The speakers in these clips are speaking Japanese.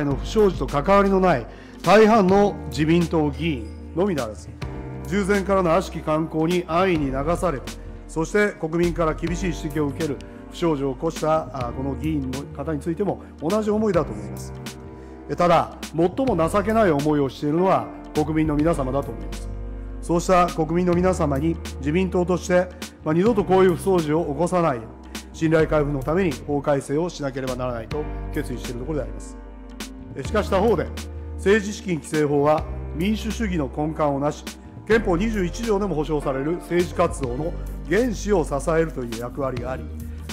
れは今回の不祥事と関わりのない大半の自民党議員のみならず従前からの悪しき観光に安易に流されそして国民から厳しい指摘を受ける不祥事を起こしたこの議員の方についても同じ思いだと思います。ただ最も情けない思いをしているのは国民の皆様だと思います。そうした国民の皆様に自民党として、まあ、二度とこういう不祥事を起こさない信頼回復のために法改正をしなければならないと決意しているところであります。しかし他方で政治資金規正法は民主主義の根幹をなし憲法21条でも保障される政治活動の原資を支えるという役割があり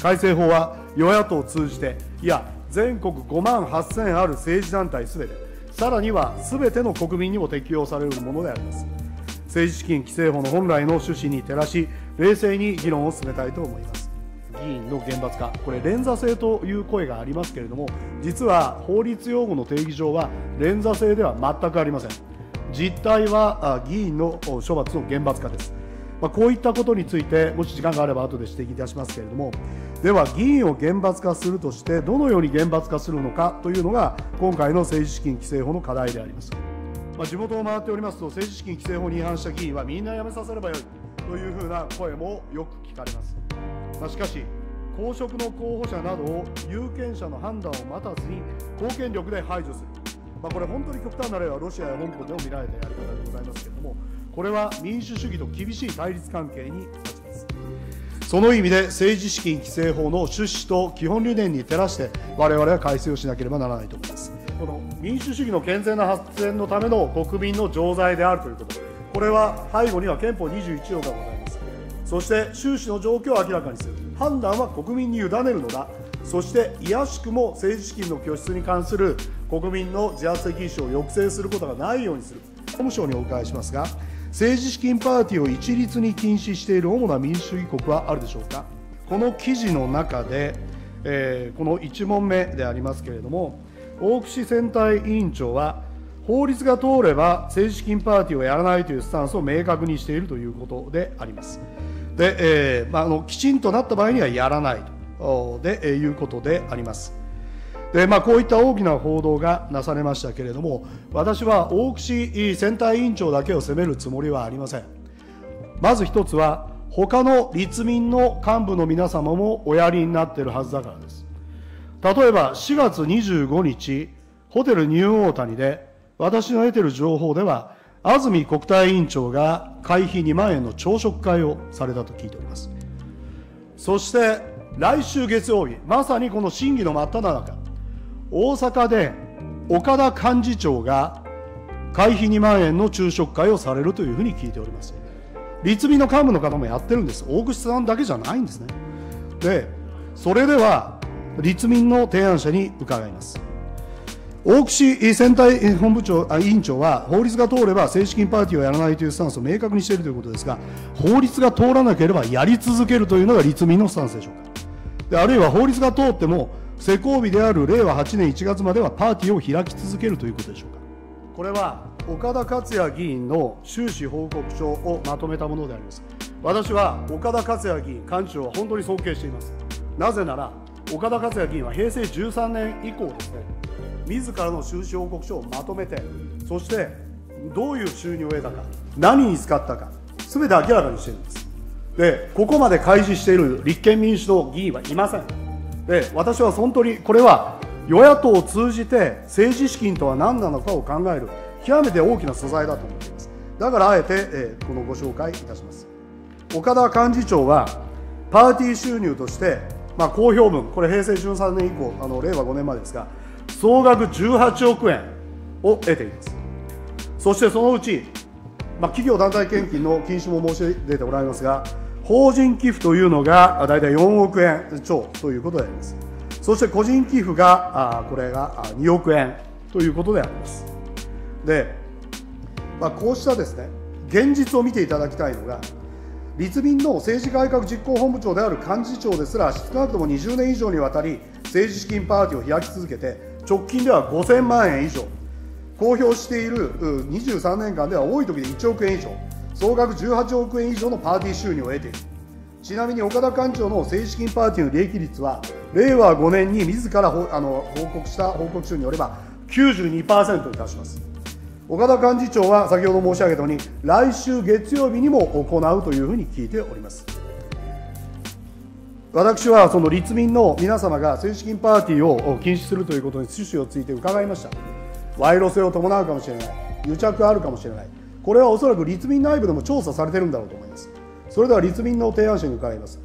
改正法は与野党を通じていや全国5万8000ある政治団体すべてさらにはすべての国民にも適用されるものであります。政治資金規正法の本来の趣旨に照らし冷静に議論を進めたいと思います。議員の厳罰化これ連座制という声がありますけれども実は法律用語の定義上は連座制では全くありません実態は議員の処罰の厳罰化ですまあ、こういったことについて、もし時間があれば後で指摘いたしますけれども、では、議員を厳罰化するとして、どのように厳罰化するのかというのが、今回の政治資金規正法の課題であります。まあ、地元を回っておりますと、政治資金規正法に違反した議員はみんな辞めさせればよいというふうな声もよく聞かれます。ま、しかし、公職の候補者などを有権者の判断を待たずに公権力で排除する、まあ、これ、本当に極端な例はロシアや香港でも見られたやり方でございますけれども、これは民主主義と厳しい対立関係に立ちますその意味で政治資金規正法の趣旨と基本理念に照らして我々は改正をしなければならないと思いますこの民主主義の健全な発展のための国民の常在であるということこれは背後には憲法21条がございます。そして収支の状況を明らかにする。判断は国民に委ねるのだ。そしていやしくも政治資金の拠出に関する国民の自発的意思を抑制することがないようにする。法務省にお伺いしますが政治資金パーティーを一律に禁止している主な民主主義国はあるでしょうか。この記事の中で、えー、この1問目でありますけれども大串選対委員長は法律が通れば政治資金パーティーをやらないというスタンスを明確にしているということであります。で、えーまあ、のきちんとなった場合にはやらないとで、えー、いうことであります。でまあ、こういった大きな報道がなされましたけれども、私は大串選対委員長だけを責めるつもりはありません。まず一つは、他の立民の幹部の皆様もおやりになっているはずだからです。例えば、4月25日、ホテルニューオータニで、私の得ている情報では、安住国対委員長が会費2万円の朝食会をされたと聞いております。そして、来週月曜日、まさにこの審議の真っ只中、大阪で岡田幹事長が会費2万円の昼食会をされるというふうに聞いております。立民の幹部の方もやってるんです。大串さんだけじゃないんですね。でそれでは立民の提案者に伺います。大串選対本部長委員長は法律が通れば正式にパーティーをやらないというスタンスを明確にしているということですが法律が通らなければやり続けるというのが立民のスタンスでしょうか。であるいは法律が通っても施行日である令和8年1月まではパーティーを開き続けるということでしょうか。これは岡田克也議員の収支報告書をまとめたものであります。私は岡田克也議員幹事長は本当に尊敬しています。なぜなら岡田克也議員は平成13年以降ですね自らの収支報告書をまとめてそしてどういう収入を得たか何に使ったか全て明らかにしているんです。でここまで開示している立憲民主党議員はいません。で私は本当にこれは与野党を通じて政治資金とは何なのかを考える極めて大きな素材だと思っています。だからあえて、えー、このご紹介いたします。岡田幹事長はパーティー収入として、まあ、公表分これ平成13年以降あの令和5年までですが総額18億円を得ていますそしてそのうち、まあ、企業団体献金の禁止も申し出ておられますが法人寄付というのが大体4億円超ということであります。そして個人寄付があ、これが2億円ということであります。で、まあ、こうしたですね、現実を見ていただきたいのが、立民の政治改革実行本部長である幹事長ですら、少なくとも20年以上にわたり、政治資金パーティーを開き続けて、直近では5000万円以上、公表している23年間では多い時で1億円以上、総額18億円以上のパーティー収入を得ている。ちなみに岡田幹事長の政治資金パーティーの利益率は、令和5年に自らほあの報告した報告書によれば、92%に達します。岡田幹事長は先ほど申し上げたように、来週月曜日にも行うというふうに聞いております。私はその立民の皆様が政治資金パーティーを禁止するということに趣旨をついて伺いました。賄賂性を伴うかもしれない、癒着あるかもしれない、これはおそらく立民内部でも調査されてるんだろうと思います。それでは立民の提案者に伺います。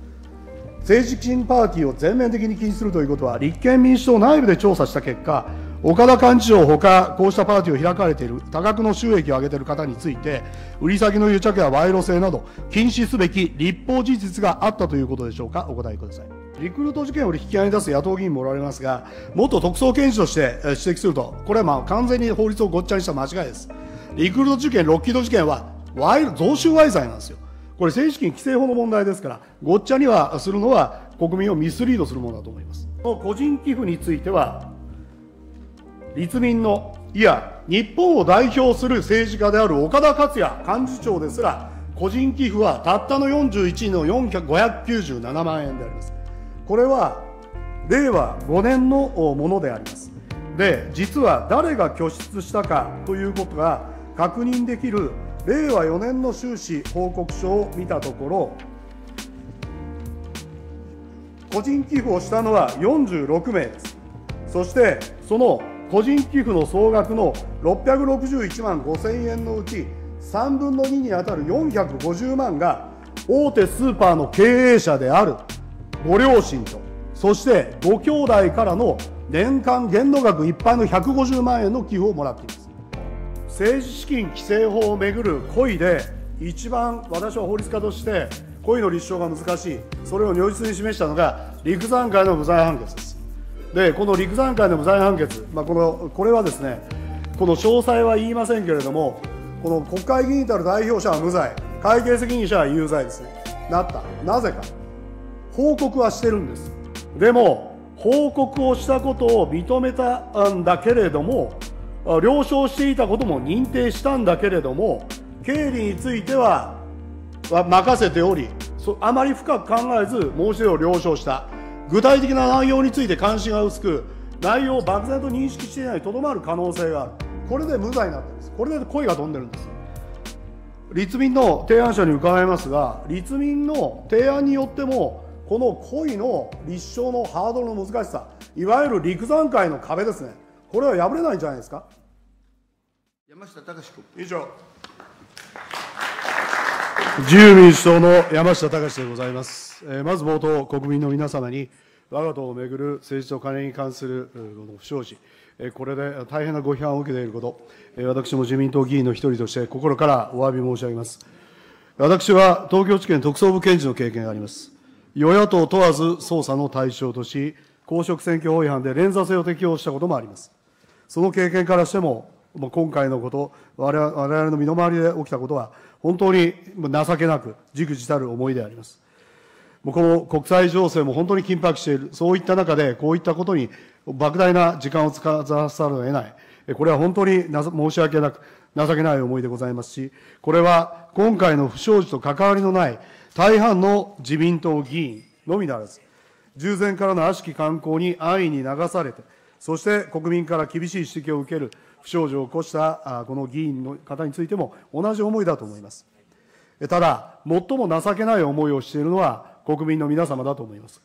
政治資金パーティーを全面的に禁止するということは、立憲民主党内部で調査した結果、岡田幹事長ほか、こうしたパーティーを開かれている多額の収益を上げている方について、売り先の癒着や賄賂性など、禁止すべき立法事実があったということでしょうか、お答えください。リクルート事件を引き合いに出す野党議員もおられますが、元特捜検事として指摘すると、これはまあ完全に法律をごっちゃにした間違いです。リクルート事件、ロッキード事件は、賄贈収賄罪なんですよ。これ、政治資金規正法の問題ですから、ごっちゃにはするのは、国民をミスリードするものだと思います。個人寄付については、立民の、いや、日本を代表する政治家である岡田克也幹事長ですら、個人寄付はたったの41の597万円であります。これは令和5年のものであります。で、実は誰が拠出したかということが確認できる令和4年の収支報告書を見たところ、個人寄付をしたのは46名です。そしてその個人寄付の総額の661万5000円のうち3分の2に当たる450万が大手スーパーの経営者であるご両親とそしてご兄弟からの年間限度額一般の150万円の寄付をもらっています。政治資金規正法をめぐる故意で一番私は法律家として故意の立証が難しい。それを如実に示したのが陸山会の無罪判決です。でこの陸山会の無罪判決、まあ、このこれはですねこの詳細は言いませんけれどもこの国会議員たる代表者は無罪会計責任者は有罪です。ねなった。なぜか。報告はしてるんです。でも報告をしたことを認めたんだけれども了承していたことも認定したんだけれども経理については任せておりあまり深く考えず申し出を了承した。具体的な内容について関心が薄く内容を漠然と認識していないとどまる可能性がある。これで無罪になってるんです。これで声が飛んでるんです。立民の提案者に伺いますが立民の提案によってもこの故意の立証のハードルの難しさいわゆる陸山会の壁ですね。これは破れないんじゃないですか？山下隆君。以上。自由民主党の山下隆でございます。え、まず冒頭、国民の皆様に、我が党をめぐる政治と金に関する不祥事、これで大変なご批判を受けていること、私も自民党議員の一人として心からお詫び申し上げます。私は東京地検特捜部検事の経験があります。与野党問わず捜査の対象とし、公職選挙法違反で連座制を適用したこともあります。その経験からしても、今回のこと、我々の身の回りで起きたことは、本当に情けなく、じくじたる思いであります。もうこの国際情勢も本当に緊迫している、そういった中で、こういったことに莫大な時間を使わざるを得ない、これは本当に申し訳なく、情けない思いでございますし、これは今回の不祥事と関わりのない大半の自民党議員のみならず、従前からの悪しき観光に安易に流されて、そして国民から厳しい指摘を受ける不祥事を起こしたこの議員の方についても同じ思いだと思います。ただ、最も情けない思いをしているのは国民の皆様だと思います。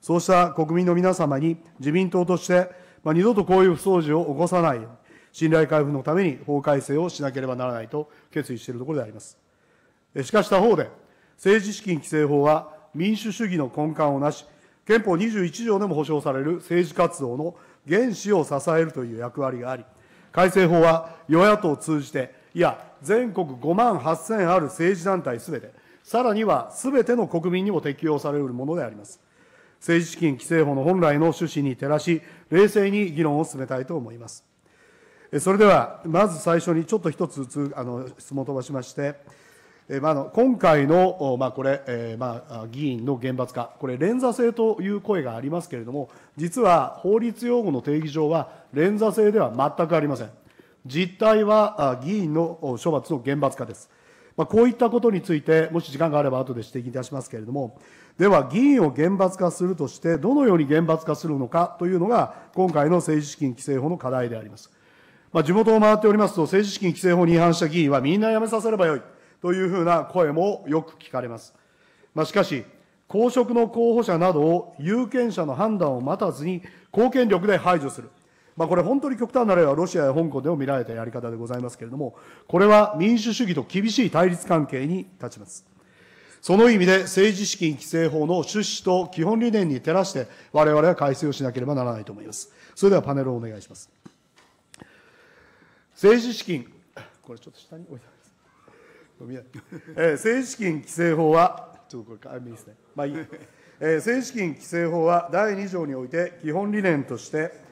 そうした国民の皆様に自民党として、まあ、二度とこういう不祥事を起こさないように、信頼回復のために法改正をしなければならないと決意しているところであります。しかし他方で、政治資金規正法は民主主義の根幹をなし、憲法21条でも保障される政治活動の原資を支えるという役割があり、改正法は与野党を通じて、いや、全国5万8000ある政治団体すべて、さらにはすべての国民にも適用されるものであります。政治資金規正法の本来の趣旨に照らし、冷静に議論を進めたいと思います。それでは、まず最初にちょっと一つあの質問を飛ばしまして、えまあ、の今回の、まあ、これ、え、まあ、議員の厳罰化、これ、連座制という声がありますけれども、実は法律用語の定義上は、連座制では全くありません。実態は議員の処罰の厳罰化です。まあ、こういったことについて、もし時間があれば後で指摘いたしますけれども、では、議員を厳罰化するとして、どのように厳罰化するのかというのが、今回の政治資金規正法の課題であります。まあ、地元を回っておりますと、政治資金規正法に違反した議員はみんな辞めさせればよいというふうな声もよく聞かれます。まあ、しかし、公職の候補者などを有権者の判断を待たずに公権力で排除する。まあ、これ本当に極端な例はロシアや香港でも見られたやり方でございますけれども、これは民主主義と厳しい対立関係に立ちます。その意味で政治資金規正法の趣旨と基本理念に照らして、我々は改正をしなければならないと思います。それではパネルをお願いします。政治資金、これちょっと下に置いてあります。えー、政治資金規正法は、ちょっとこれ、紙ですね。まあいい。えー、政治資金規正法は第2条において基本理念として、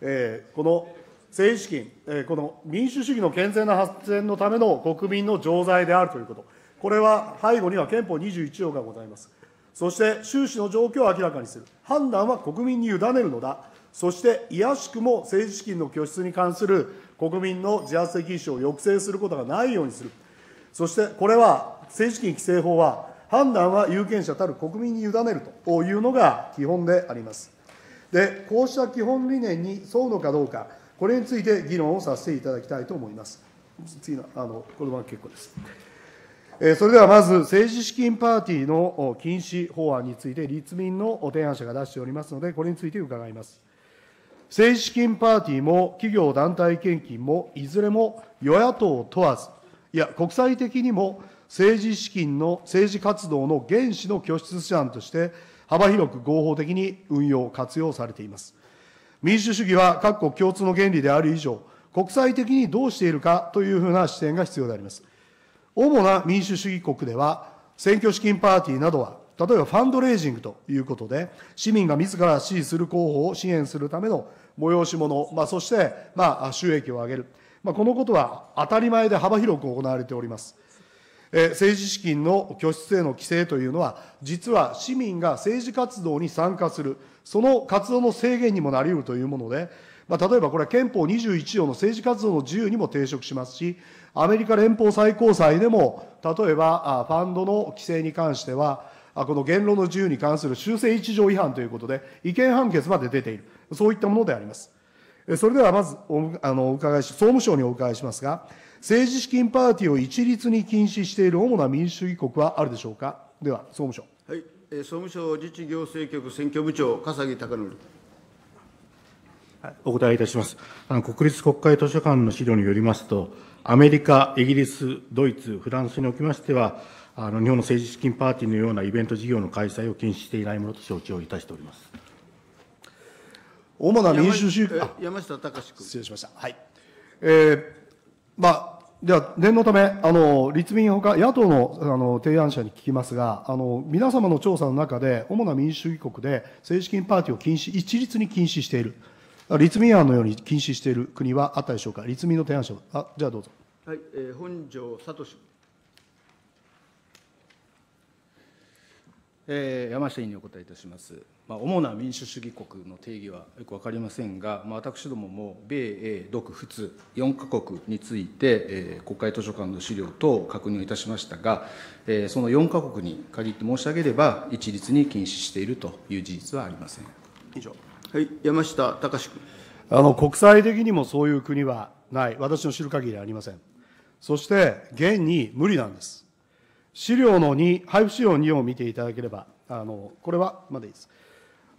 えー、この政治資金、えー、この民主主義の健全な発展のための国民の常在であるということ、これは背後には憲法21条がございます。そして収支の状況を明らかにする、判断は国民に委ねるのだ、そしていやしくも政治資金の拠出に関する国民の自発的意思を抑制することがないようにする、そしてこれは政治資金規正法は、判断は有権者たる国民に委ねるというのが基本であります。で、こうした基本理念に沿うのかどうか、これについて議論をさせていただきたいと思います。次の、あの、これは結構です。えそれではまず、政治資金パーティーの禁止法案について、立民の提案者が出しておりますので、これについて伺います。政治資金パーティーも企業団体献金も、いずれも与野党問わず、いや、国際的にも政治資金の政治活動の原資の拠出手段として、幅広く合法的に運用、活用されています。民主主義は各国共通の原理である以上、国際的にどうしているかというふうな視点が必要であります。主な民主主義国では、選挙資金パーティーなどは、例えばファンドレイジングということで、市民が自ら支持する候補を支援するための催し物、まあ、そして、まあ、収益を上げる。まあ、このことは当たり前で幅広く行われております。政治資金の拠出への規制というのは、実は市民が政治活動に参加する、その活動の制限にもなりうるというもので、まあ、例えばこれは憲法21条の政治活動の自由にも抵触しますし、アメリカ連邦最高裁でも、例えばファンドの規制に関しては、この言論の自由に関する修正一条違反ということで、違憲判決まで出ている、そういったものであります。それではまずおあのお伺いし、総務省にお伺いしますが、政治資金パーティーを一律に禁止している主な民主主義国はあるでしょうか？では、総務省。はい、総務省自治行政局選挙部長、笠木隆則。お答えいたします。あの国立国会図書館の資料によりますと、アメリカ、イギリス、ドイツ、フランスにおきましては、あの日本の政治資金パーティーのようなイベント事業の開催を禁止していないものと承知をいたしております。主な民主主義、山下隆君。失礼しました。はい。えーまあ、では、念のため、あの、立民ほか、野党の、あの、提案者に聞きますが、あの、皆様の調査の中で、主な民主主義国で政治資金パーティーを禁止、一律に禁止している、立民案のように禁止している国はあったでしょうか？立民の提案者あ、じゃあどうぞ。はい、えー、本庄聡えー、山下委員にお答えいたします。まあ、主な民主主義国の定義はよく分かりませんが、まあ、私どもも米、英、独、仏4か国について、えー、国会図書館の資料等を確認いたしましたが、えー、その4か国に限って申し上げれば、一律に禁止しているという事実はありません。以上。はい、山下隆君。あの国際的にもそういう国はない、私の知る限りありません。そして、現に無理なんです。資料の2、配布資料2を見ていただければ、あのこれはまだいいです。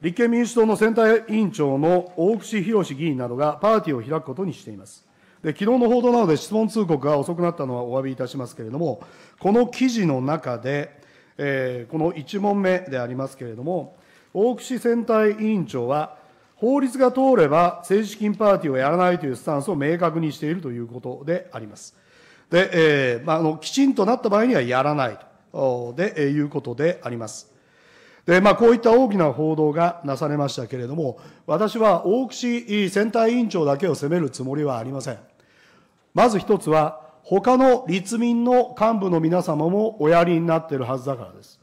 立憲民主党の選対委員長の大串博志議員などがパーティーを開くことにしています。で昨日の報道などで質問通告が遅くなったのはお詫びいたしますけれども、この記事の中で、えー、この1問目でありますけれども、大串選対委員長は、法律が通れば政治資金パーティーをやらないというスタンスを明確にしているということであります。で、えーまあ、あのきちんとなった場合にはやらないとで、えー、いうことであります。で、まあ、こういった大きな報道がなされましたけれども、私は大串選対委員長だけを責めるつもりはありません。まず一つは、他の立民の幹部の皆様もおやりになっているはずだからです。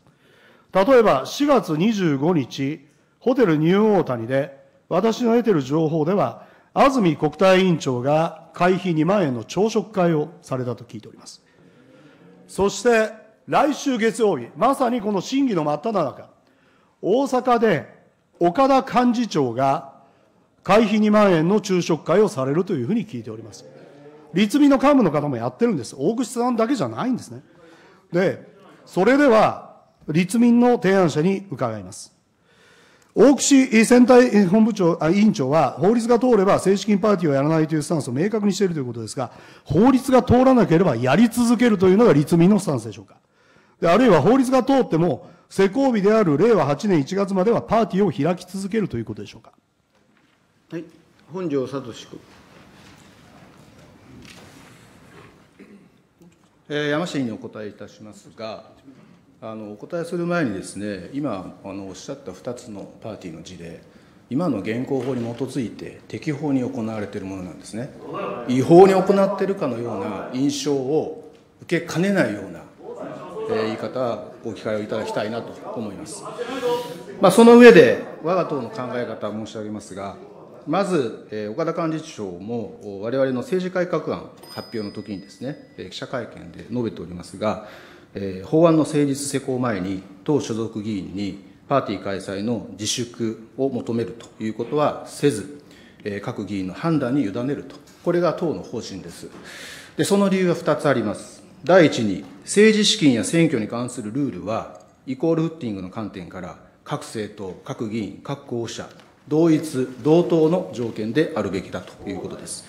例えば、4月25日、ホテルニューオータニで、私の得ている情報では、安住国対委員長が会費2万円の朝食会をされたと聞いております。そして来週月曜日、まさにこの審議の真っ只中、大阪で岡田幹事長が会費2万円の昼食会をされるというふうに聞いております。立民の幹部の方もやってるんです。大串さんだけじゃないんですね。で、それでは、立民の提案者に伺います。大串選対本部長、委員長は、法律が通れば政治金パーティーをやらないというスタンスを明確にしているということですが、法律が通らなければやり続けるというのが立民のスタンスでしょうか。であるいは法律が通っても、施行日である令和8年1月まではパーティーを開き続けるということでしょうか。はい、本庄聡君。えー、山下委員にお答えいたしますが、あのお答えする前にですね、今あのおっしゃった2つのパーティーの事例、今の現行法に基づいて適法に行われているものなんですね。違法に行っているかのような印象を受けかねないような、えー、言い方、お機会をいただきたいなと思います。まあ、その上で、我が党の考え方を申し上げますが、まず、え岡田幹事長も、われわれの政治改革案発表の時にですね、記者会見で述べておりますが、え法案の成立施行前に、党所属議員にパーティー開催の自粛を求めるということはせず、え各議員の判断に委ねると、これが党の方針です。で、その理由は2つあります。第一に、政治資金や選挙に関するルールは、イコールフッティングの観点から、各政党、各議員、各候補者、同一、同等の条件であるべきだということです。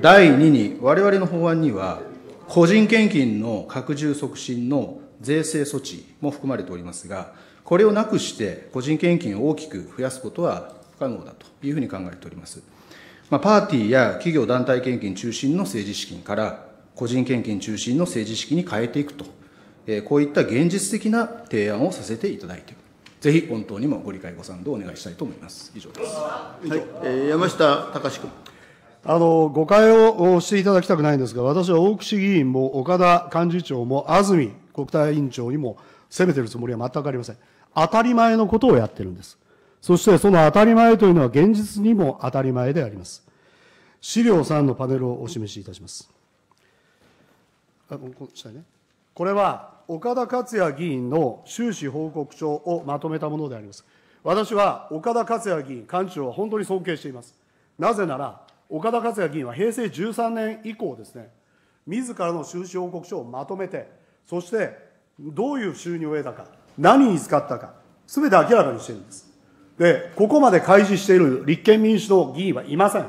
第2に、我々の法案には、個人献金の拡充促進の税制措置も含まれておりますが、これをなくして個人献金を大きく増やすことは不可能だというふうに考えております。まあ、パーティーや企業団体献金中心の政治資金から、個人献金中心の政治資金に変えていくと、えー、こういった現実的な提案をさせていただいている。ぜひ本当にもご理解、ご賛同をお願いしたいと思います。以上です。はい、えー、山下隆君。あの、誤解をしていただきたくないんですが、私は大串議員も岡田幹事長も安住国対委員長にも責めてるつもりは全くありません。当たり前のことをやってるんです。そしてその当たり前というのは現実にも当たり前であります。資料3のパネルをお示しいたします。あ、ここ下ね。これは岡田克也議員の収支報告書をまとめたものであります。私は岡田克也議員、幹事長は本当に尊敬しています。なぜなら、岡田克也議員は平成13年以降ですね、自らの収支報告書をまとめて、そしてどういう収入を得たか、何に使ったか、すべて明らかにしているんです。で、ここまで開示している立憲民主党議員はいません。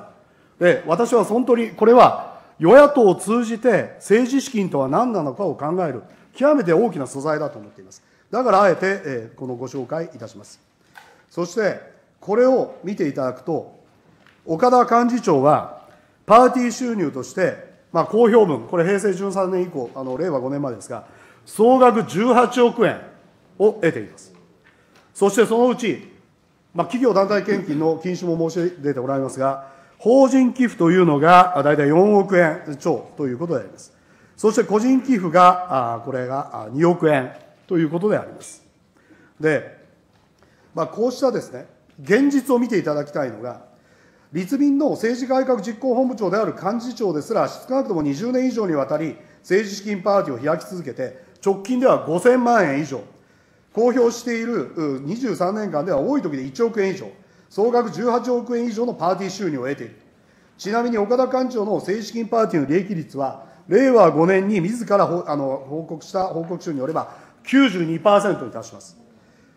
で、私は本当にこれは与野党を通じて政治資金とは何なのかを考える極めて大きな素材だと思っています。だからあえて、えこのご紹介いたします。そして、これを見ていただくと、岡田幹事長は、パーティー収入として、まあ、公表分、これ平成13年以降、あの令和5年までですが、総額18億円を得ています。そしてそのうち、まあ、企業団体献金の禁止も申し出ておられますが、法人寄付というのが大体4億円超ということであります。そして個人寄付が、これが2億円ということであります。で、まあ、こうしたですね、現実を見ていただきたいのが、立民の政治改革実行本部長である幹事長ですら、少なくとも20年以上にわたり、政治資金パーティーを開き続けて、直近では5000万円以上、公表している23年間では多い時で1億円以上、総額18億円以上のパーティー収入を得ている。ちなみに岡田幹事長の政治資金パーティーの利益率は、令和5年に自らあの報告した報告書によれば92%に達します。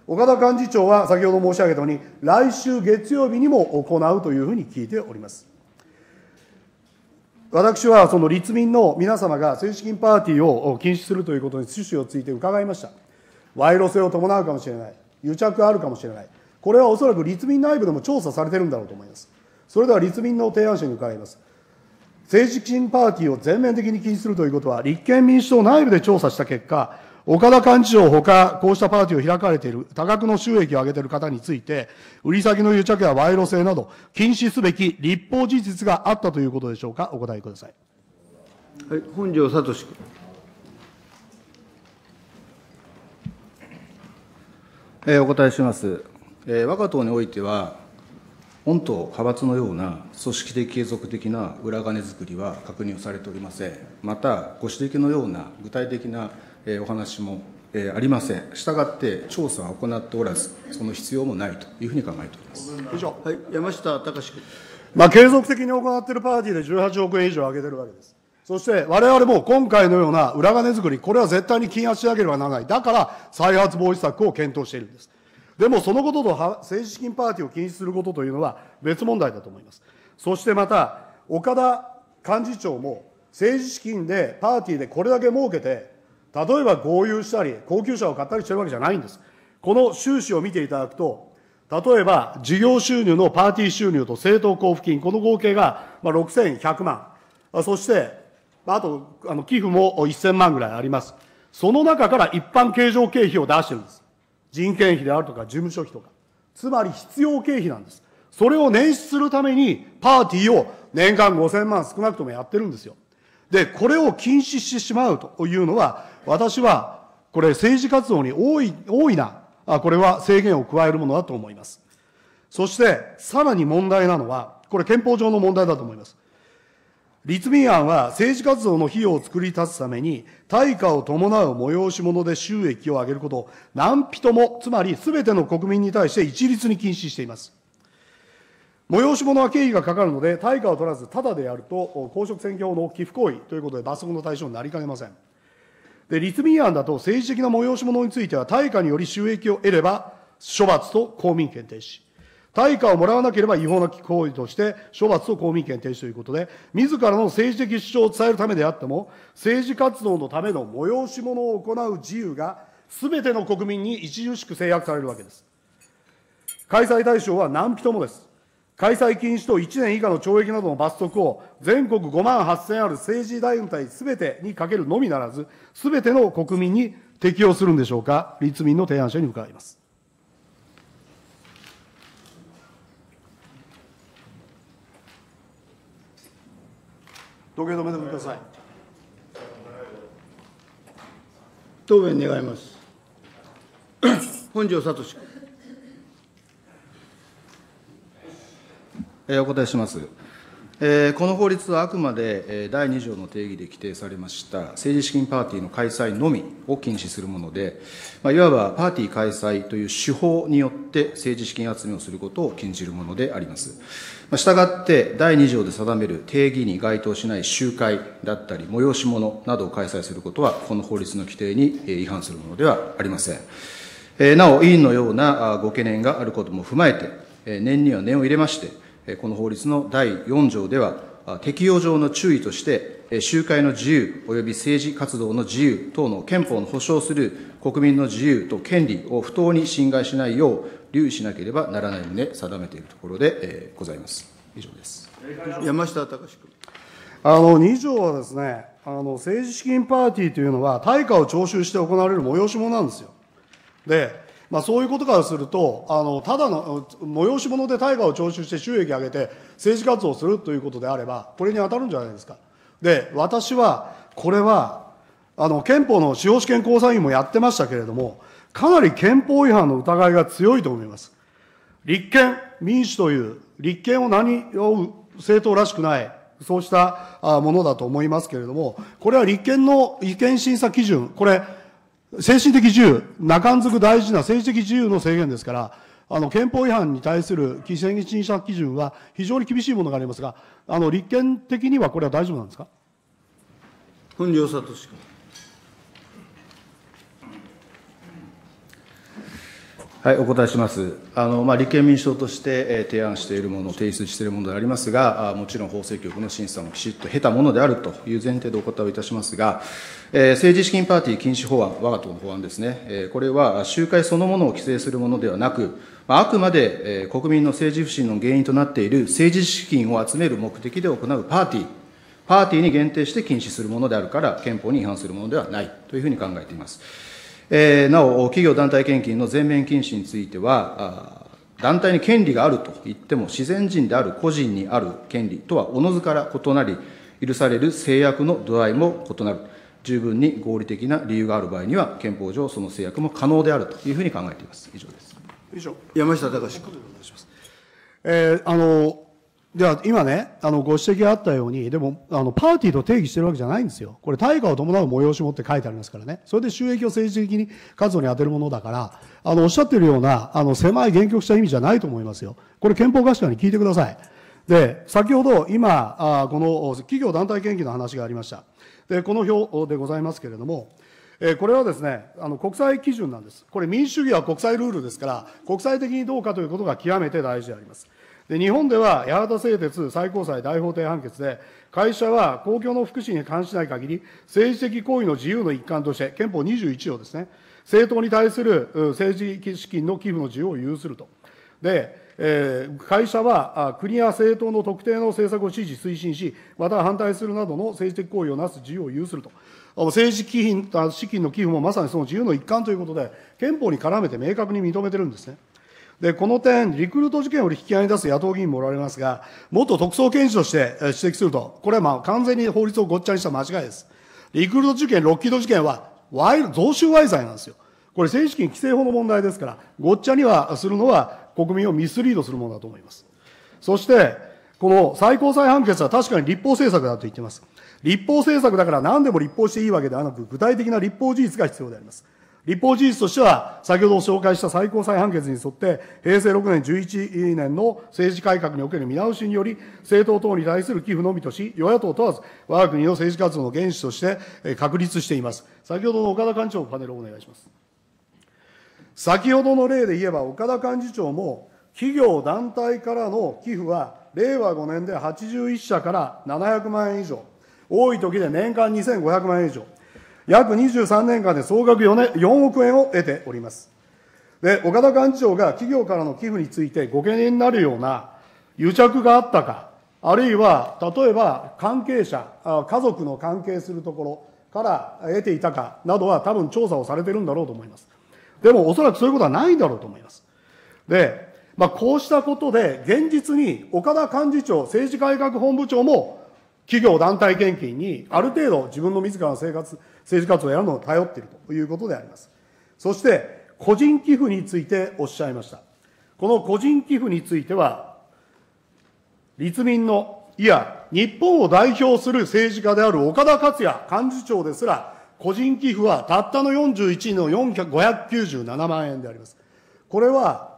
岡田幹事長は先ほど申し上げたように、来週月曜日にも行うというふうに聞いております。私はその立民の皆様が政治資金パーティーを禁止するということに趣旨をついて伺いました。賄賂性を伴うかもしれない。癒着あるかもしれない。これはおそらく立民内部でも調査されてるんだろうと思います。それでは立民の提案者に伺います。政治資金パーティーを全面的に禁止するということは、立憲民主党内部で調査した結果、岡田幹事長ほか、こうしたパーティーを開かれている、多額の収益を上げている方について、売り先の癒着や賄賂性など、禁止すべき立法事実があったということでしょうか、お答えください。はい、本庄聡君。えー、お答えします。えー、我が党においては、御党派閥のような組織的継続的な裏金作りは確認をされておりません。また、ご指摘のような具体的なえーお話も、えーありません。したがって、調査は行っておらず、その必要もないというふうに考えております。以上。はい、山下隆君。まあ、継続的に行っているパーティーで18億円以上上げてるわけです。そして、我々も今回のような裏金作り、これは絶対に禁圧しなければならない。だから、再発防止策を検討しているんです。でも、そのことと政治資金パーティーを禁止することというのは別問題だと思います。そしてまた、岡田幹事長も政治資金でパーティーでこれだけ儲けて、例えば豪遊したり、高級車を買ったりしてるわけじゃないんです。この収支を見ていただくと、例えば、事業収入のパーティー収入と政党交付金、この合計が6100万、そして、ああとあの寄付も1000万ぐらいあります。その中から一般経常経費を出してるんです。人件費であるとか、事務所費とか。つまり必要経費なんです。それを捻出するために、パーティーを年間5000万少なくともやってるんですよ。で、これを禁止してしまうというのは、私は、これ政治活動に大い、大いな、あこれは制限を加えるものだと思います。そして、さらに問題なのは、これ憲法上の問題だと思います。立民案は政治活動の費用を作り出すために、対価を伴う催し物で収益を上げることを何人も、つまり全ての国民に対して一律に禁止しています。催し物は経費がかかるので、対価を取らず、ただでやると、公職選挙法の寄付行為ということで罰則の対象になりかねません。で、立民案だと政治的な催し物については、対価により収益を得れば、処罰と公民権停止。対価をもらわなければ違法な行為として、処罰と公民権停止ということで、自らの政治的主張を伝えるためであっても、政治活動のための催し物を行う自由が、すべての国民に著しく制約されるわけです。開催対象は何人もです。開催禁止と1年以下の懲役などの罰則を全国5万8000ある政治団体すべてにかけるのみならず、すべての国民に適用するんでしょうか、立民の提案者に伺います。時計止めてください。答弁願います。本庄聡君。えーお答えします。えーこの法律はあくまでえー第2条の定義で規定されました政治資金パーティーの開催のみを禁止するもので、まあ、いわばパーティー開催という手法によって政治資金集めをすることを禁じるものであります。まあ、したがって、第2条で定める定義に該当しない集会だったり、催し物などを開催することは、この法律の規定に違反するものではありません。えーなお、委員のようなご懸念があることも踏まえて、えー念には念を入れまして、この法律の第4条では、あ適用上の注意として、え集会の自由及び政治活動の自由等の憲法の保障する国民の自由と権利を不当に侵害しないよう留意しなければならない旨、定めているところで、えございます。以上です。山下隆君。あの2条はですね、あの政治資金パーティーというのは、対価を徴収して行われる催し物なんですよ。で、まあ、そういうことからすると、あのただの催し物で対価を徴収して収益を上げて、政治活動をするということであれば、これに当たるんじゃないですか。で、私は、これは、あの憲法の司法試験交際員もやってましたけれども、かなり憲法違反の疑いが強いと思います。立憲民主という、立憲を何を政党らしくない、そうしたものだと思いますけれども、これは立憲の違憲審査基準、これ、精神的自由、中んづく大事な政治的自由の制限ですから、あの憲法違反に対する規制に審査基準は非常に厳しいものがありますが、あの立憲的にはこれは大丈夫なんですか？本庄聡君。はい、お答えします。あの、まあ、立憲民主党として、え提案しているもの、提出しているものでありますが、あもちろん法制局の審査もきちっと経たものであるという前提でお答えをいたしますが、えー政治資金パーティー禁止法案、我が党の法案ですね、えーこれは集会そのものを規制するものではなく、まああくまで、えー国民の政治不信の原因となっている政治資金を集める目的で行うパーティー、パーティーに限定して禁止するものであるから、憲法に違反するものではないというふうに考えています。えーなお、企業団体献金の全面禁止については、団体に権利があると言っても、自然人である個人にある権利とはおのずから異なり、許される制約の度合いも異なる。十分に合理的な理由がある場合には、憲法上その制約も可能であるというふうに考えています。以上です。以上。山下隆君。えーあの、では今ね、あのご指摘があったように、でもあのパーティーと定義してるわけじゃないんですよ、これ、対価を伴う催しもって書いてありますからね、それで収益を政治的に活動に充てるものだから、あのおっしゃってるようなあの狭い限局した意味じゃないと思いますよ、これ、憲法学者に聞いてください。で、先ほど今、あこの企業団体献金の話がありました。で、この表でございますけれども、えこれはですね、あの国際基準なんです。これ民主主義は国際ルールですから、国際的にどうかということが極めて大事であります。で日本では八幡製鉄最高裁大法廷判決で、会社は公共の福祉に関しない限り、政治的行為の自由の一環として、憲法21条ですね、政党に対する政治資金の寄付の自由を有すると。で、えー会社は国や政党の特定の政策を支持、推進し、また反対するなどの政治的行為をなす自由を有すると。政治基金資金の寄付もまさにその自由の一環ということで、憲法に絡めて明確に認めてるんですね。で、この点、リクルート事件を引き合いに出す野党議員もおられますが、元特捜検事として指摘すると、これはまあ完全に法律をごっちゃにした間違いです。リクルート事件、ロッキード事件は、賄贈収賄罪なんですよ。これ政治資金規正法の問題ですから、ごっちゃにはするのは国民をミスリードするものだと思います。そして、この最高裁判決は確かに立法政策だと言っています。立法政策だから何でも立法していいわけではなく、具体的な立法事実が必要であります。立法事実としては、先ほど紹介した最高裁判決に沿って、平成6年11年の政治改革における見直しにより、政党等に対する寄付のみとし、与野党問わず、我が国の政治活動の原資として確立しています。先ほどの岡田幹事長、パネルをお願いします。先ほどの例で言えば、岡田幹事長も、企業団体からの寄付は、令和5年で81社から700万円以上、多い時で年間2500万円以上、約23年間で総額 4, 年4億円を得ております。で、岡田幹事長が企業からの寄付についてご懸念になるような癒着があったか、あるいは、例えば関係者、家族の関係するところから得ていたかなどは多分調査をされてるんだろうと思います。でもおそらくそういうことはないんだろうと思います。で、まあ、こうしたことで、現実に岡田幹事長、政治改革本部長も、企業団体献金にある程度自分の自らの生活、政治活動をやるのを頼っているということであります。そして、個人寄付についておっしゃいました。この個人寄付については、立民の、いや、日本を代表する政治家である岡田克也幹事長ですら、個人寄付はたったの41の4 597万円であります。これは、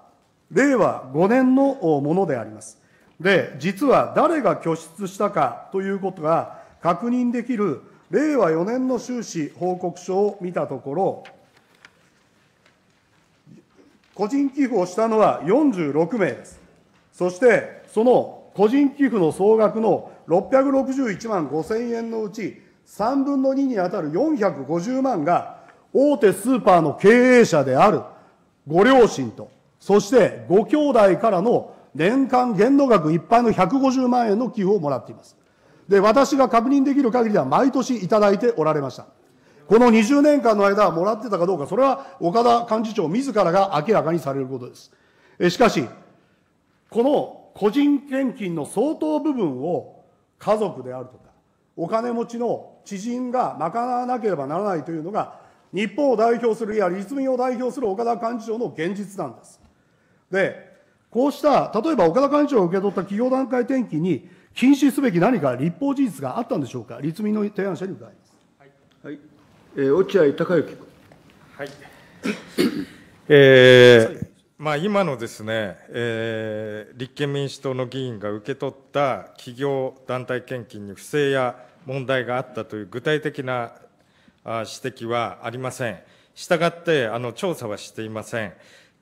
令和5年のものであります。で、実は誰が拠出したかということが確認できる令和4年の収支報告書を見たところ、個人寄付をしたのは46名です。そして、その個人寄付の総額の661万5千円のうち、3分の2に当たる450万が、大手スーパーの経営者であるご両親と、そしてご兄弟からの年間限度額いっぱいの150万円の寄付をもらっています。で、私が確認できる限りでは毎年いただいておられました。この20年間の間、もらってたかどうか、それは岡田幹事長自らが明らかにされることです。えしかし、この個人献金の相当部分を家族であるとか、お金持ちの知人が賄わなければならないというのが、日本を代表する、いや、立民を代表する岡田幹事長の現実なんです。で、こうした、例えば岡田幹事長が受け取った企業段階転記に禁止すべき何か立法事実があったんでしょうか、立民の提案者に伺います。はい。えー落合孝之君。はい。えーまあ、今のですね、えー立憲民主党の議員が受け取った企業団体献金に不正や問題があったという具体的なあ指摘はありません。したがって、あの調査はしていません。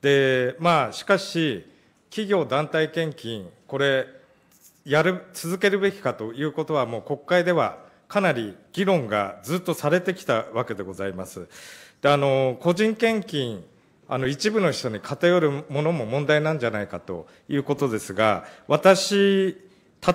で、まあ、しかし、企業団体献金、これ、やる、続けるべきかということは、もう国会ではかなり議論がずっとされてきたわけでございます。で、あの、個人献金、あの、一部の人に偏るものも問題なんじゃないかということですが、私、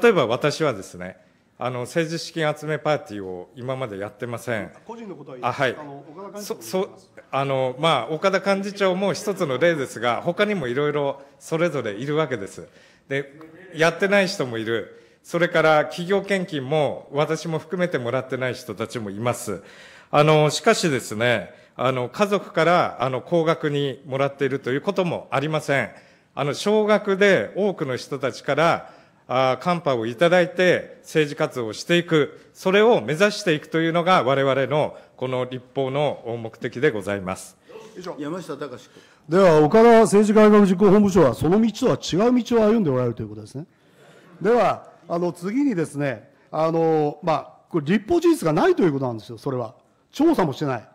例えば私はですね、あの、政治資金集めパーティーを今までやってません。個人のことはあはいあの岡田幹事長そそあのまあ、岡田幹事長も一つの例ですが、他にもいろいろそれぞれいるわけです。で、やってない人もいる。それから企業献金も私も含めてもらってない人たちもいます。あの、しかしですね、あの、家族からあの、高額にもらっているということもありません。あの、少額で多くの人たちから、あカンパをいただいて政治活動をしていく、それを目指していくというのが、我々のこの立法の目的でございます。山下隆君。では、岡田政治改革実行本部長は、その道とは違う道を歩んでおられるということですね。では、あの次にですね、あのまあ、これ、立法事実がないということなんですよ、それは。調査もしてない。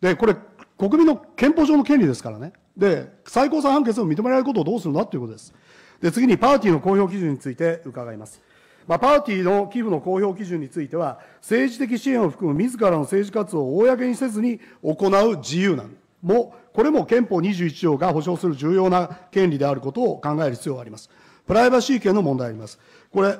で、これ、国民の憲法上の権利ですからね。で、最高裁判決を認められることをどうするんだということです。で、次にパーティーの公表基準について伺います。まあ、パーティーの寄付の公表基準については、政治的支援を含む自らの政治活動を公にせずに行う自由なんも、これも憲法21条が保障する重要な権利であることを考える必要があります。プライバシー権の問題あります。これ、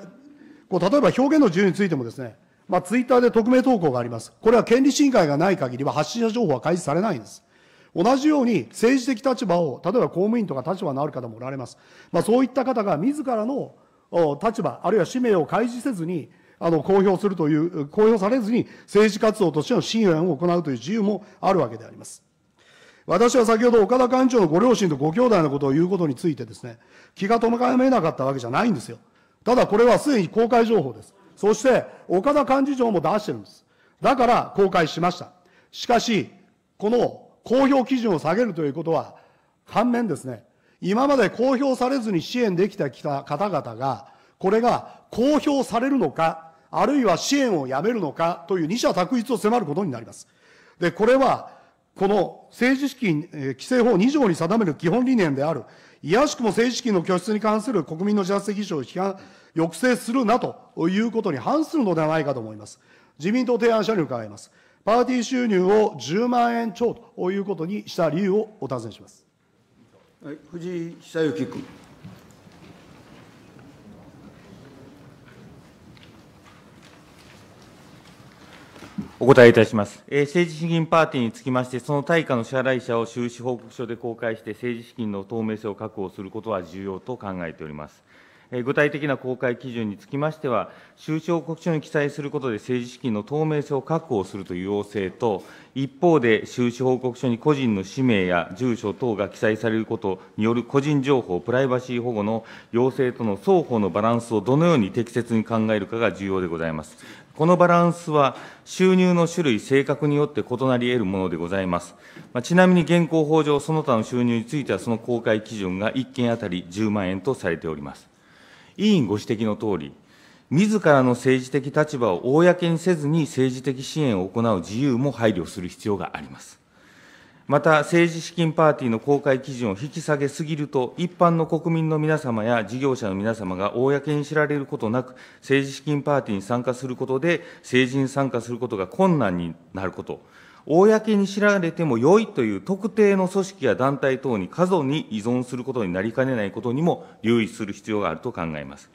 こう例えば表現の自由についてもですね、まあ、ツイッターで匿名投稿があります。これは権利侵害がない限りは発信者情報は開示されないんです。同じように政治的立場を、例えば公務員とか立場のある方もおられます。まあ、そういった方が自らの立場、あるいは使命を開示せずに、あの公表するという、公表されずに政治活動としての支援を行うという自由もあるわけであります。私は先ほど岡田幹事長のご両親とご兄弟のことを言うことについてですね、気が止めなかったわけじゃないんですよ。ただこれはすでに公開情報です。そして岡田幹事長も出してるんです。だから公開しました。しかし、この公表基準を下げるということは、反面ですね、今まで公表されずに支援できてきた方々が、これが公表されるのか、あるいは支援をやめるのかという二者択一を迫ることになります。で、これは、この政治資金規正法2条に定める基本理念である、いやしくも政治資金の拠出に関する国民の自発的意思を批判、抑制するなということに反するのではないかと思います。自民党提案者に伺います。パーティー収入を10万円超ということにした理由をお尋ねします。はい、藤井久之君。お答えいたします。えー、政治資金パーティーにつきまして、その対価の支払い者を収支報告書で公開して、政治資金の透明性を確保することは重要と考えております。具体的な公開基準につきましては、収支報告書に記載することで政治資金の透明性を確保するという要請と、一方で収支報告書に個人の氏名や住所等が記載されることによる個人情報、プライバシー保護の要請との双方のバランスをどのように適切に考えるかが重要でございます。このバランスは、収入の種類、性格によって異なり得るものでございます。まあ、ちなみに現行法上、その他の収入については、その公開基準が1件当たり10万円とされております。委員ご指摘のとおり、自らの政治的立場を公にせずに政治的支援を行う自由も配慮する必要があります。また、政治資金パーティーの公開基準を引き下げすぎると、一般の国民の皆様や事業者の皆様が公に知られることなく、政治資金パーティーに参加することで、政治に参加することが困難になること、公に知られても良いという特定の組織や団体等に過度に依存することになりかねないことにも留意する必要があると考えます。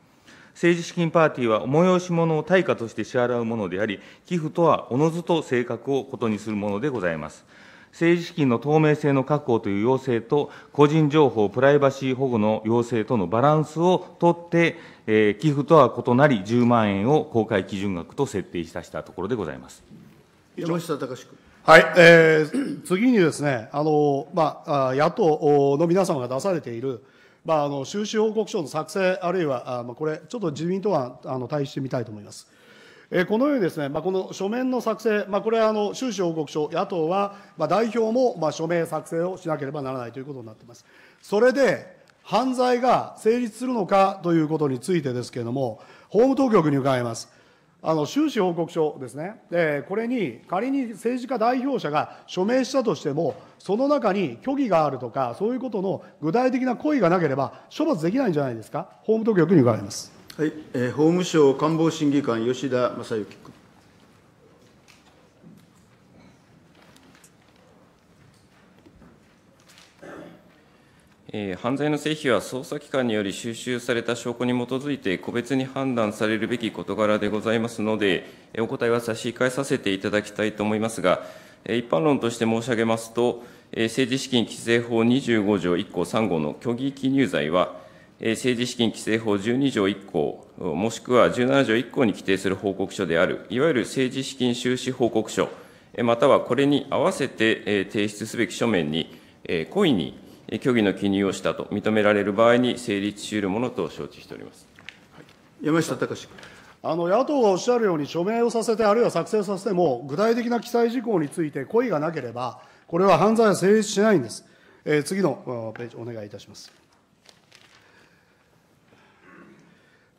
政治資金パーティーは催し物を対価として支払うものであり、寄付とはおのずと性格をことにするものでございます。政治資金の透明性の確保という要請と、個人情報、プライバシー保護の要請とのバランスをとって、えー、寄付とは異なり10万円を公開基準額と設定いたしたところでございます。山下隆君。はい、えー、次にですね、あのまあ、野党の皆様が出されている、まあ、あの収支報告書の作成、あるいは、あまあ、これ、ちょっと自民党はあの対してみたいと思います。えー、このようにですね、まあ、この書面の作成、まあ、これはあの収支報告書、野党は、まあ、代表も、まあ、署名作成をしなければならないということになっています。それで、犯罪が成立するのかということについてですけれども、法務当局に伺います。あの収支報告書ですね、でこれに仮に政治家代表者が署名したとしても、その中に虚偽があるとか、そういうことの具体的な故意がなければ、処罰できないんじゃないですか、法務当局に伺います。はい、えー、法務省官房審議官、吉田正幸君。えー、犯罪の成否は捜査機関により収集された証拠に基づいて個別に判断されるべき事柄でございますので、お答えは差し控えさせていただきたいと思いますが、一般論として申し上げますと、政治資金規正法25条1項3号の虚偽記入罪は、政治資金規正法12条1項、もしくは17条1項に規定する報告書である、いわゆる政治資金収支報告書、またはこれに合わせて提出すべき書面に、故意に虚偽の記入をしたと認められる場合に成立し得るものと承知しております。山下隆君。あの野党がおっしゃるように、署名をさせて、あるいは作成させても、具体的な記載事項について故意がなければ、これは犯罪は成立しないんです。えー次のページ、お願いいたします。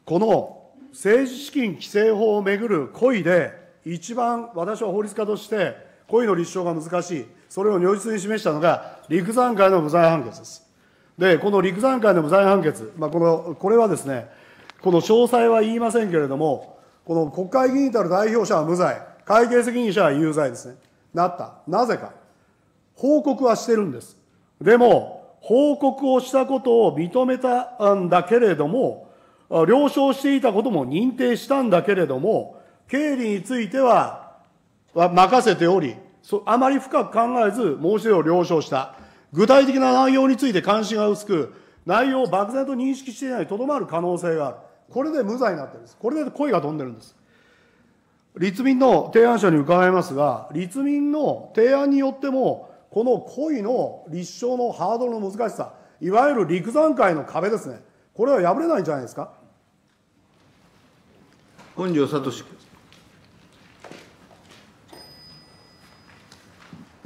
この政治資金規正法をめぐる故意で、一番私は法律家として、故意の立証が難しい、それを如実に示したのが、陸山会の無罪判決です。で、この陸山会の無罪判決、まあ、このこれはですね、この詳細は言いませんけれども、この国会議員たる代表者は無罪、会計責任者は有罪ですね、なった。なぜか。報告はしてるんです。でも、報告をしたことを認めたんだけれども、了承していたことも認定したんだけれども、経理については任せており、あまり深く考えず申し出を了承した。具体的な内容について関心が薄く、内容を漠然と認識していないとどまる可能性がある。これで無罪になってるんです。これで声が飛んでるんです。立民の提案者に伺いますが、立民の提案によっても、この故意の立証のハードルの難しさ、いわゆる陸山界の壁ですね、これは破れないんじゃないですか。本庄聡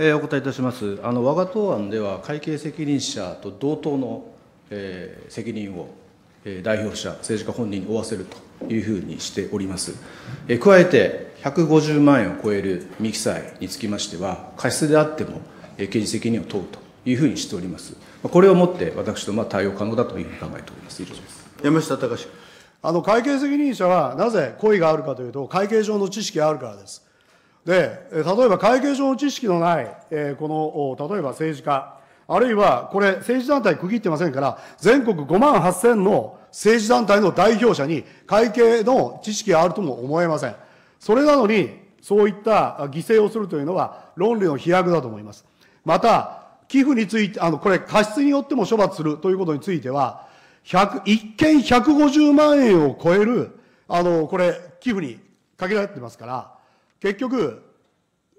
えーお答えいたします。あの我が党案では、会計責任者と同等の、えー責任を、えー代表者、政治家本人に負わせるというふうにしております。えー加えて、150万円を超える未記載につきましては、過失であっても、えー刑事責任を問うというふうにしております。まあこれをもって、私どもは対応可能だというふうに考えております。以上です。山下隆。あの会計責任者はなぜ故意があるかというと、会計上の知識があるからです。で、例えば会計上の知識のない、えーこの、例えば政治家、あるいはこれ、政治団体区切ってませんから、全国5万8000の政治団体の代表者に会計の知識があるとも思えません。それなのに、そういった犠牲をするというのは論理の飛躍だと思います。また、寄付について、あの、これ、過失によっても処罰するということについては、100一見150万円を超える、あの、これ、寄付に限られてますから、結局、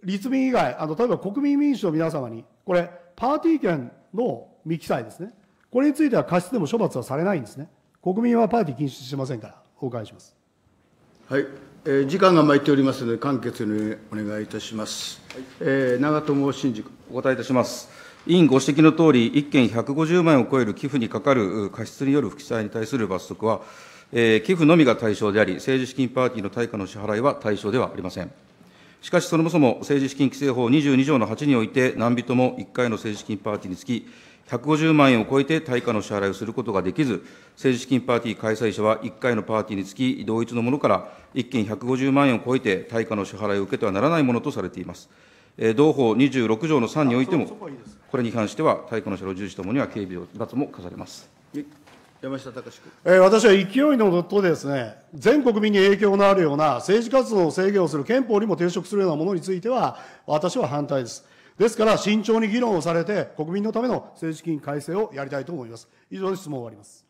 立民以外、あの、例えば国民民主の皆様に、これ、パーティー券の未記載ですね。これについては過失でも処罰はされないんですね。国民はパーティー禁止してませんから、お伺いします。はい、えー時間が参っておりますので、簡潔にお願いいたします。えー長友真司君。お答えいたします。委員ご指摘のとおり、1件150万円を超える寄付にかかるう過失による不記載に対する罰則は、えー寄付のみが対象であり、政治資金パーティーの対価の支払いは対象ではありません。しかし、そもそも政治資金規正法22条の8において、何人も1回の政治資金パーティーにつき、150万円を超えて対価の支払いをすることができず、政治資金パーティー開催者は1回のパーティーにつき、同一のものから1件150万円を超えて対価の支払いを受けてはならないものとされています。えー同法26条の3においても、これに関しては、対価の支払いを重視ともには警備を罰も課されます。山下隆君。えー私は勢いのもとですね、全国民に影響のあるような政治活動を制限をする憲法にも抵触するようなものについては、私は反対です。ですから、慎重に議論をされて、国民のための政治資金改正をやりたいと思います。以上で質問を終わります。